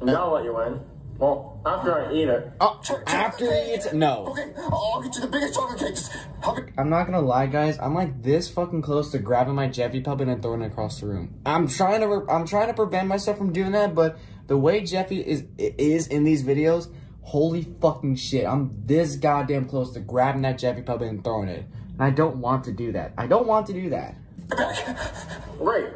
Now I'll let you in. Well, after I eat it. Oh, after eat it? no. Okay, oh, I'll get you the biggest chocolate cake. Just. I'm not gonna lie, guys. I'm like this fucking close to grabbing my Jeffy puppet and throwing it across the room. I'm trying to, I'm trying to prevent myself from doing that, but the way Jeffy is is in these videos, holy fucking shit! I'm this goddamn close to grabbing that Jeffy puppet and throwing it, and I don't want to do that. I don't want to do that. Right. Great.